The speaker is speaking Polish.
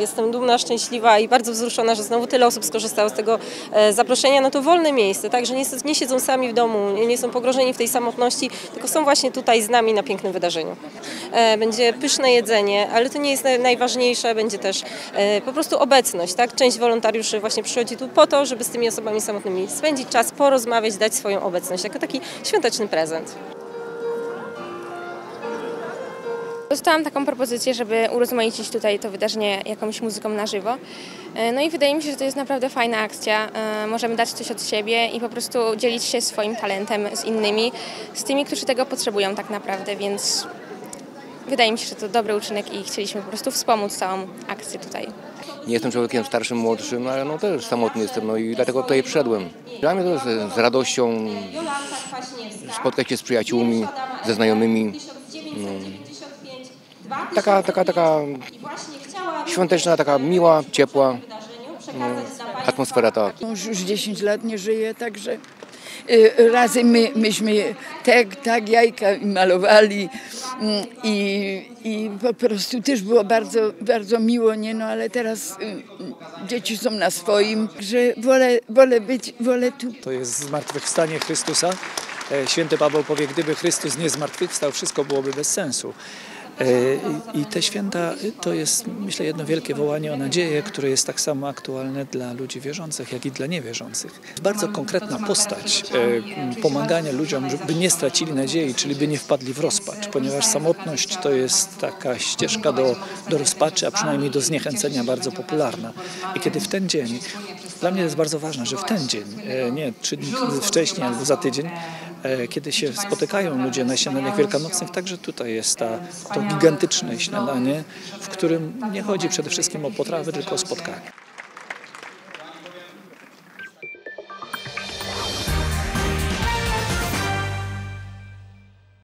Jestem dumna, szczęśliwa i bardzo wzruszona, że znowu tyle osób skorzystało z tego e, zaproszenia. No to wolne miejsce, tak, że nie, nie siedzą sami w domu, nie, nie są pogrożeni w tej samotności, tylko są właśnie tutaj z nami na pięknym wydarzeniu. E, Będzie pyszne jedzenie, ale to nie jest naj- najważniejsze, będzie też e, po prostu obecność, tak. Część wolontariuszy właśnie przychodzi tu po to, żeby z tymi osobami samotnymi spędzić czas, porozmawiać, dać swoją obecność, jako taki świąteczny prezent. Dostałam taką propozycję, żeby urozmaicić tutaj to wydarzenie jakąś muzyką na żywo. E, No i wydaje mi się, że to jest naprawdę fajna akcja. E, Możemy dać coś od siebie i po prostu dzielić się swoim talentem z innymi, z tymi, którzy tego potrzebują tak naprawdę, więc wydaje mi się, że to dobry uczynek i chcieliśmy po prostu wspomóc całą akcję tutaj. Nie jestem człowiekiem starszym, młodszym, ale no też samotny jestem, no i dlatego tutaj przyszedłem. Dla mnie to jest e, z radością spotkać się z przyjaciółmi, ze znajomymi. No. Taka, taka, taka świąteczna, taka miła, ciepła no, atmosfera ta. Mąż już 10 lat nie żyje, także y, razem my, myśmy tak, tak jajka malowali mm, i, i po prostu też było bardzo, bardzo miło, nie no, ale teraz y, dzieci są na swoim, że wolę, wolę być, wolę tu To jest zmartwychwstanie Chrystusa. E, Święty Paweł powie, gdyby Chrystus nie zmartwychwstał, wszystko byłoby bez sensu. E, I te święta e, to jest, myślę, jedno wielkie wołanie o nadzieję, które jest tak samo aktualne dla ludzi wierzących, jak i dla niewierzących. Bardzo konkretna postać e, pomagania ludziom, żeby nie stracili nadziei, czyli by nie wpadli w rozpacz, ponieważ samotność to jest taka ścieżka do, do rozpaczy, a przynajmniej do zniechęcenia bardzo popularna. I kiedy w ten dzień, dla mnie jest bardzo ważne, że w ten dzień, e, nie trzy dni wcześniej albo za tydzień, kiedy się spotykają ludzie na śniadaniach wielkanocnych, także tutaj jest ta, to gigantyczne śniadanie, w którym nie chodzi przede wszystkim o potrawy, tylko o spotkanie.